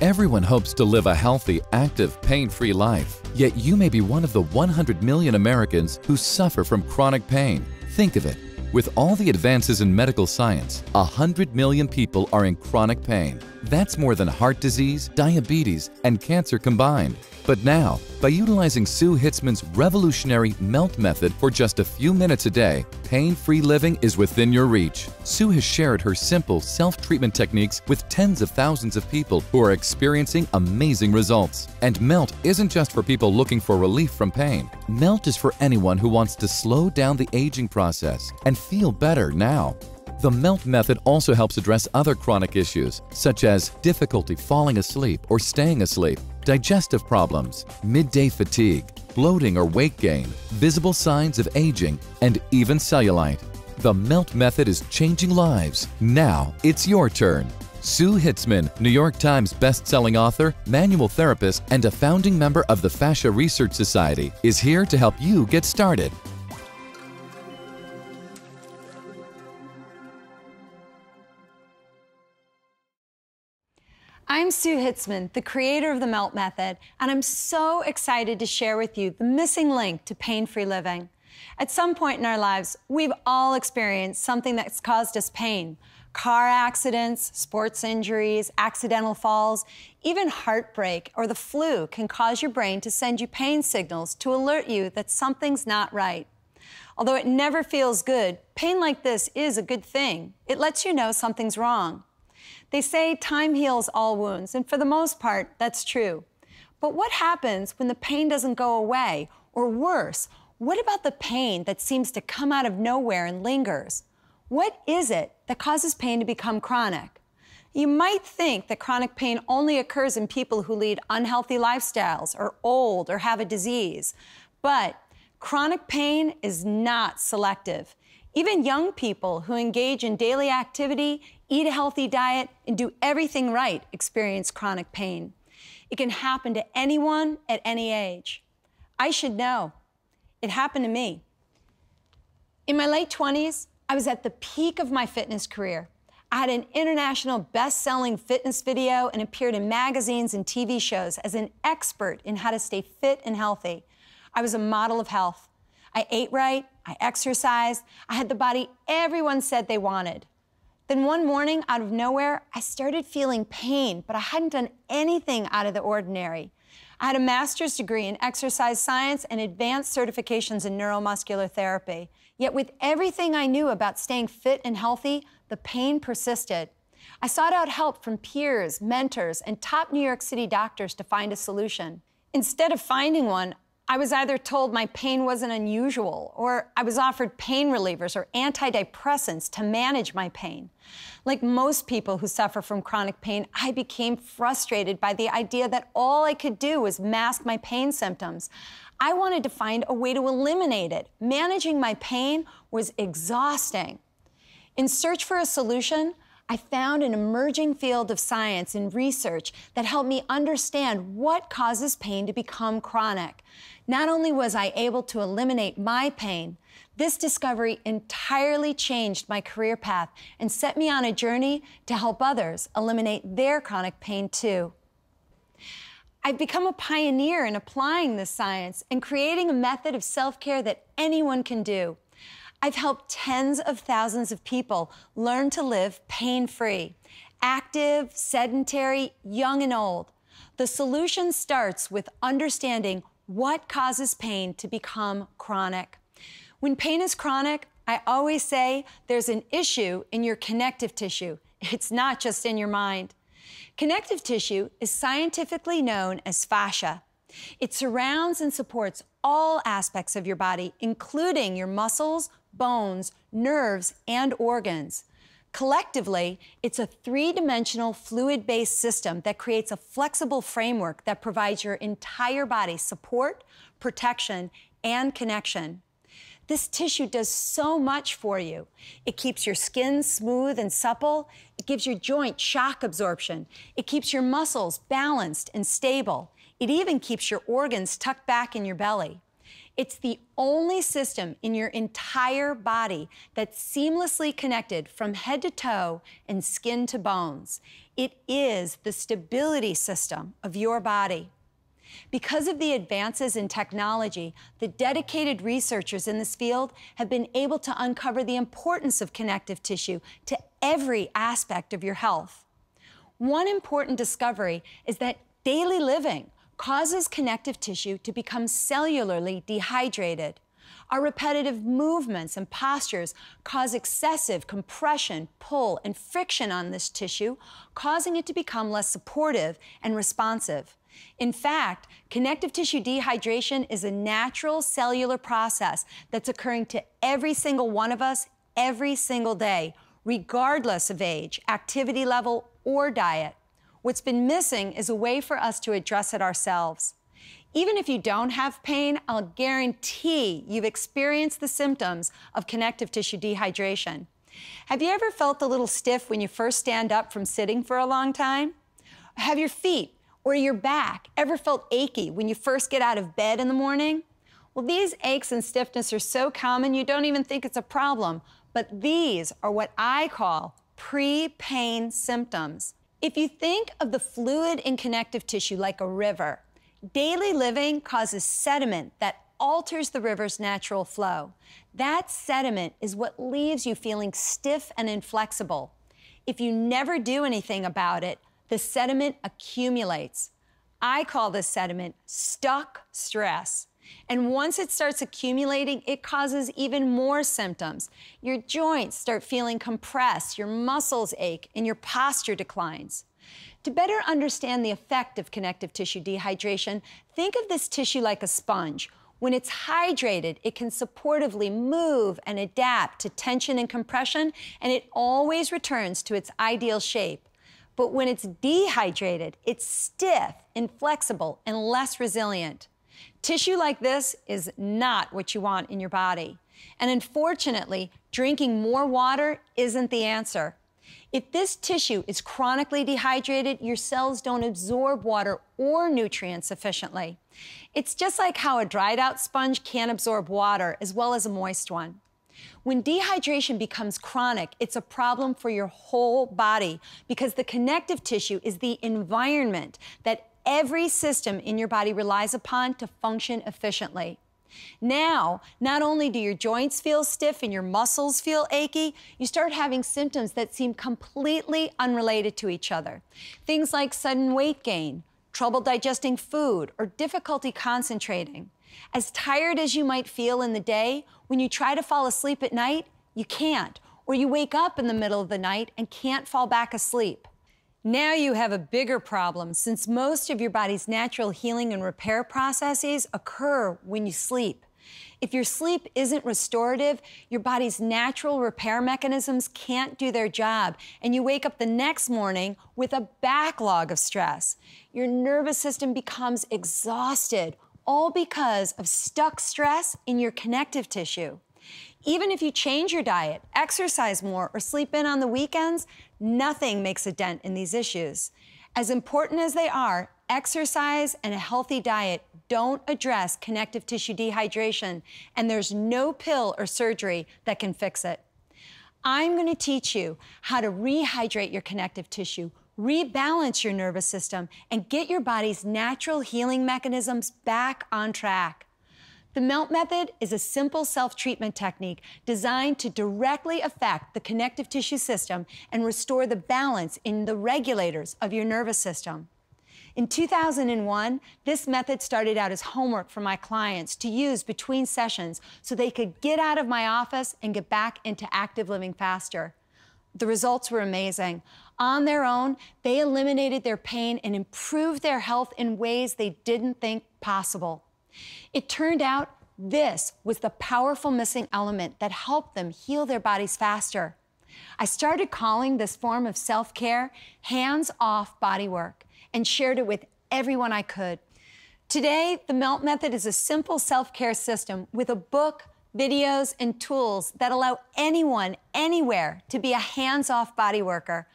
Everyone hopes to live a healthy, active, pain-free life. Yet you may be one of the 100 million Americans who suffer from chronic pain. Think of it. With all the advances in medical science, 100 million people are in chronic pain. That's more than heart disease, diabetes, and cancer combined. But now, by utilizing Sue Hitzmann's revolutionary MELT method for just a few minutes a day, pain-free living is within your reach. Sue has shared her simple self-treatment techniques with tens of thousands of people who are experiencing amazing results. And MELT isn't just for people looking for relief from pain. MELT is for anyone who wants to slow down the aging process and feel better now. The MELT method also helps address other chronic issues, such as difficulty falling asleep or staying asleep, digestive problems, midday fatigue, bloating or weight gain, visible signs of aging, and even cellulite. The MELT method is changing lives. Now it's your turn. Sue Hitzmann, New York Times best-selling author, manual therapist, and a founding member of the Fascia Research Society, is here to help you get started. I'm Sue Hitzmann, the creator of the MELT Method, and I'm so excited to share with you the missing link to pain free living. At some point in our lives, we've all experienced something that's caused us pain car accidents, sports injuries, accidental falls, even heartbreak or the flu can cause your brain to send you pain signals to alert you that something's not right. Although it never feels good, pain like this is a good thing. It lets you know something's wrong. They say time heals all wounds, and for the most part, that's true. But what happens when the pain doesn't go away? Or worse, what about the pain that seems to come out of nowhere and lingers? What is it that causes pain to become chronic? You might think that chronic pain only occurs in people who lead unhealthy lifestyles, or old, or have a disease. But chronic pain is not selective. Even young people who engage in daily activity, eat a healthy diet, and do everything right experience chronic pain. It can happen to anyone at any age. I should know. It happened to me. In my late 20s, I was at the peak of my fitness career. I had an international best selling fitness video and appeared in magazines and TV shows as an expert in how to stay fit and healthy. I was a model of health. I ate right, I exercised, I had the body everyone said they wanted. Then one morning, out of nowhere, I started feeling pain, but I hadn't done anything out of the ordinary. I had a master's degree in exercise science and advanced certifications in neuromuscular therapy. Yet, with everything I knew about staying fit and healthy, the pain persisted. I sought out help from peers, mentors, and top New York City doctors to find a solution. Instead of finding one, I was either told my pain wasn't unusual, or I was offered pain relievers or antidepressants to manage my pain. Like most people who suffer from chronic pain, I became frustrated by the idea that all I could do was mask my pain symptoms. I wanted to find a way to eliminate it. Managing my pain was exhausting. In search for a solution, I found an emerging field of science and research that helped me understand what causes pain to become chronic. Not only was I able to eliminate my pain, this discovery entirely changed my career path and set me on a journey to help others eliminate their chronic pain too. I've become a pioneer in applying this science and creating a method of self care that anyone can do. I've helped tens of thousands of people learn to live pain free, active, sedentary, young, and old. The solution starts with understanding what causes pain to become chronic. When pain is chronic, I always say there's an issue in your connective tissue. It's not just in your mind. Connective tissue is scientifically known as fascia. It surrounds and supports all aspects of your body, including your muscles, bones, nerves, and organs. Collectively, it's a three dimensional fluid based system that creates a flexible framework that provides your entire body support, protection, and connection. This tissue does so much for you. It keeps your skin smooth and supple. It gives your joint shock absorption. It keeps your muscles balanced and stable. It even keeps your organs tucked back in your belly. It's the only system in your entire body that's seamlessly connected from head to toe and skin to bones. It is the stability system of your body. Because of the advances in technology, the dedicated researchers in this field have been able to uncover the importance of connective tissue to every aspect of your health. One important discovery is that daily living causes connective tissue to become cellularly dehydrated. Our repetitive movements and postures cause excessive compression, pull, and friction on this tissue, causing it to become less supportive and responsive. In fact, connective tissue dehydration is a natural cellular process that's occurring to every single one of us every single day, regardless of age, activity level, or diet. What's been missing is a way for us to address it ourselves. Even if you don't have pain, I'll guarantee you've experienced the symptoms of connective tissue dehydration. Have you ever felt a little stiff when you first stand up from sitting for a long time? Have your feet or your back ever felt achy when you first get out of bed in the morning? Well, these aches and stiffness are so common you don't even think it's a problem, but these are what I call pre pain symptoms. If you think of the fluid in connective tissue like a river, daily living causes sediment that alters the river's natural flow. That sediment is what leaves you feeling stiff and inflexible. If you never do anything about it, the sediment accumulates. I call this sediment stuck stress. And once it starts accumulating, it causes even more symptoms. Your joints start feeling compressed, your muscles ache, and your posture declines. To better understand the effect of connective tissue dehydration, think of this tissue like a sponge. When it's hydrated, it can supportively move and adapt to tension and compression, and it always returns to its ideal shape. But when it's dehydrated, it's stiff, inflexible, and less resilient. Tissue like this is not what you want in your body. And unfortunately, drinking more water isn't the answer. If this tissue is chronically dehydrated, your cells don't absorb water or nutrients efficiently. It's just like how a dried out sponge can't absorb water as well as a moist one. When dehydration becomes chronic, it's a problem for your whole body because the connective tissue is the environment that every system in your body relies upon to function efficiently. Now, not only do your joints feel stiff and your muscles feel achy, you start having symptoms that seem completely unrelated to each other. Things like sudden weight gain, trouble digesting food, or difficulty concentrating. As tired as you might feel in the day, when you try to fall asleep at night, you can't, or you wake up in the middle of the night and can't fall back asleep. Now you have a bigger problem since most of your body's natural healing and repair processes occur when you sleep. If your sleep isn't restorative, your body's natural repair mechanisms can't do their job, and you wake up the next morning with a backlog of stress. Your nervous system becomes exhausted, all because of stuck stress in your connective tissue. Even if you change your diet, exercise more, or sleep in on the weekends, nothing makes a dent in these issues. As important as they are, exercise and a healthy diet don't address connective tissue dehydration, and there's no pill or surgery that can fix it. I'm going to teach you how to rehydrate your connective tissue, rebalance your nervous system, and get your body's natural healing mechanisms back on track. The MELT method is a simple self-treatment technique designed to directly affect the connective tissue system and restore the balance in the regulators of your nervous system. In 2001, this method started out as homework for my clients to use between sessions so they could get out of my office and get back into active living faster. The results were amazing. On their own, they eliminated their pain and improved their health in ways they didn't think possible. It turned out this was the powerful missing element that helped them heal their bodies faster. I started calling this form of self care hands off body work and shared it with everyone I could. Today, the MELT method is a simple self care system with a book, videos, and tools that allow anyone, anywhere, to be a hands off body worker.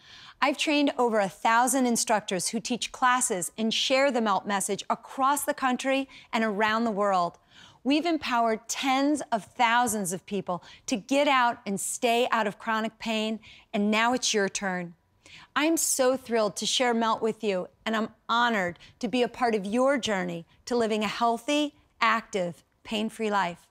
I've trained over a thousand instructors who teach classes and share the MELT message across the country and around the world. we've empowered tens of thousands of people to get out and stay out of chronic pain, and now it's your turn. I'm so thrilled to share Melt with you, and I'm honored to be a part of your journey to living a healthy, active, pain free life.